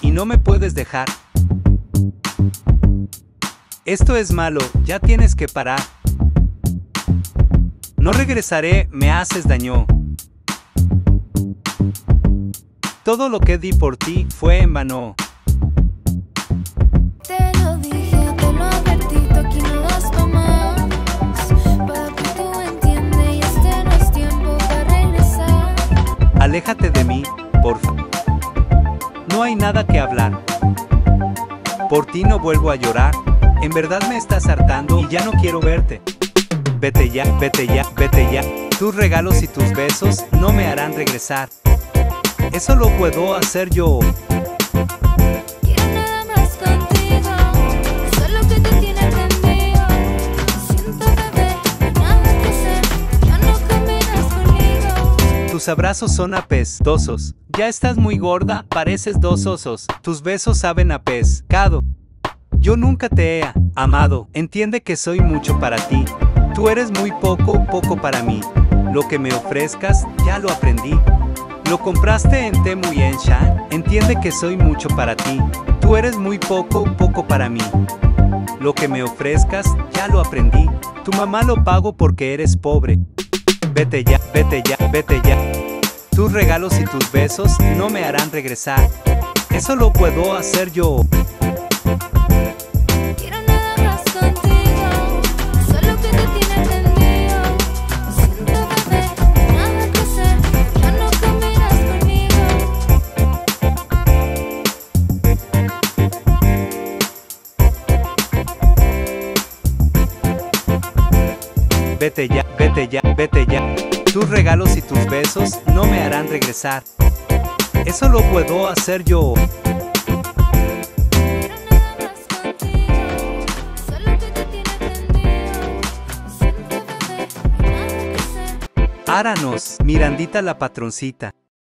y no me puedes dejar. Esto es malo, ya tienes que parar. No regresaré, me haces daño. Todo lo que di por ti fue en vano. Te lo dije, te lo advertí, tú aquí no das pa' más. Papi, tú entiendes y este no es tiempo para regresar. Aléjate de mí, porfa. No hay nada que hablar. Por ti no vuelvo a llorar. En verdad me estás hartando y ya no quiero verte. Vete ya, vete ya, vete ya. Tus regalos y tus besos no me harán regresar. Eso lo puedo hacer yo. Tus abrazos son apestosos. Ya estás muy gorda, pareces dos osos. Tus besos saben a pescado. Yo nunca te he amado. Entiende que soy mucho para ti. Tú eres muy poco, poco para mí. Lo que me ofrezcas, ya lo aprendí. Lo compraste en Temu y en Shan. Entiende que soy mucho para ti. Tú eres muy poco, poco para mí. Lo que me ofrezcas, ya lo aprendí. Tu mamá lo pago porque eres pobre. Vete ya, vete ya, vete ya. Tus regalos y tus besos no me harán regresar. Eso lo puedo hacer yo. Vete ya, vete ya, vete ya. Tus regalos y tus besos no me harán regresar. Eso lo puedo hacer yo. Áranos, Mirandita la patroncita.